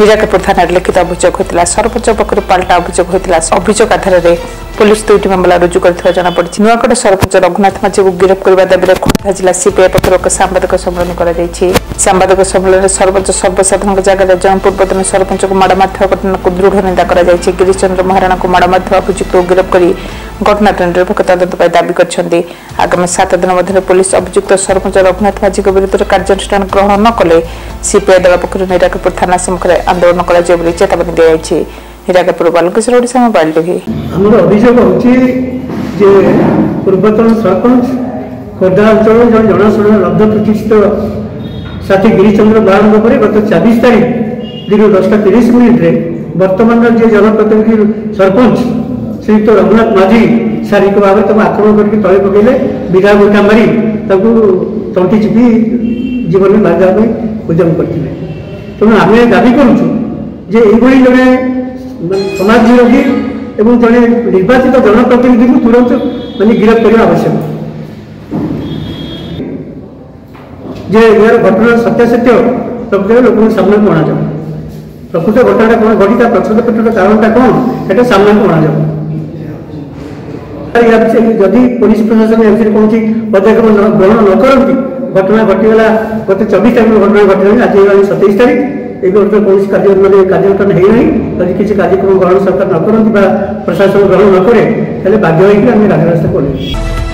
ନିରାକପୁର ଥାନାରେ ଲିଖିତ ଅଭିଯୋଗ ହୋଇଥିଲା ସରପଞ୍ଚ ପକ୍ଷରୁ ପାଲଟା ଅଭିଯୋଗ ହୋଇଥିଲା ଅଭିଯୋଗ ଆଧାରରେ পুলিশ দুইটি মামলা রুজু করে জনাপড়ি নূয়াকড়া সরপঞ্চ রঘুনাথ মাঝিকু গিরফ করা দাবিতে খোর্ধা জেলা সিপিআই পক্ষ সাংবাদিক সম্মেলন করা সাংবাদিক সম্মেলনে সরপঞ্চ সর্বসাধারণ জায়গায় জন পূর্বতন সরপঞ্চক মাড়মাধ্যম ঘটনাকে দৃঢ় নিন্দা করা গিরিশ চন্দ্র মহারাণাকে মাড়মাধ্যম অভিযুক্তকে গিরফ করে ঘটনাটি নিরপেক্ষ তদন্ত পাই দাবি করছেন আগামী সাত দিন মধ্যে পুলিশ অভিযুক্ত সরপঞ্চ রঘুনাথ মাঝিক বিরুদ্ধে কার্যানুষ্ঠান গ্রহণ নকলে সিপিআই দল পক্ষ নিরাকপুর থানা সম্মুখে আন্দোলন করা চেতাবনী দিয়েছে ହୀରାକାପୁର ବାଲୁକେଶ୍ୱର ଓଡ଼ିଶା ମୋବାଇଲ ଟିଭି ଆମର ଅଭିଯୋଗ ହେଉଛି ଯେ ପୂର୍ବତନ ସରପଞ୍ଚ ଖୋର୍ଦ୍ଧା ଅଞ୍ଚଳର ଜଣେ ଜଣାଶୁଣା ଲବ୍ଧ ପ୍ରତିଷ୍ଠିତ ସାଥୀ ଗିରିଚନ୍ଦ୍ର ବାହାରଙ୍କ ପରେ ଗତ ଚାଳିଶ ତାରିଖ ଦିନ ଦଶଟା ତିରିଶ ମିନିଟ୍ରେ ବର୍ତ୍ତମାନର ଯିଏ ଜନପ୍ରତିନିଧି ସରପଞ୍ଚ ଶ୍ରୀଯୁକ୍ତ ରଘୁନାଥ ମାଝୀ ଶାରୀରିକ ଭାବେ ତାକୁ ଆକ୍ରମଣ କରିକି ତଳେ ପକାଇଲେ ବିଧା ଗୋଟା ମାରି ତାକୁ ତଣ୍ଟି ଚିପି ଜୀବନରେ ମାରିଦେବା ପାଇଁ ଉଦ୍ୟମ କରିଥିଲେ ତେଣୁ ଆମେ ଦାବି କରୁଛୁ ଯେ ଏଇଭଳି ଜଣେ মান সমাজ যোগী এবং জেনে নির্বাচিত গণতান্ত্রিক বিষয়কে तुरुন্ত মানে গ্রেফতারের আবশ্যক এই এর বতন সত্য সত্য তকয়ে লোক সমন কোনা যাব প্রকৃত বতন কোনা ঘড়িকা প্রচন্ড পত্রের কারণটা কো এটা সামন কোনা যাব আর যদি যদি পুলিশ প্রশাসন এখানে প্রতীক পদগম গ্রহণ না করেন বর্তমান বটিলা প্রতি 24 তারিখের ঘটনা আজ 27 তারিখ এগুলো তো কৌশি কার্য মানে কার্যানুষ্ঠান হয়ে নাই যদি কিছু কার্যক্রম গ্রহণ সরকার ন করতে বা প্রশাসন গ্রহণ ন করে তাহলে বাধ্য হয়ে আমি রাজরাস্তা করলাম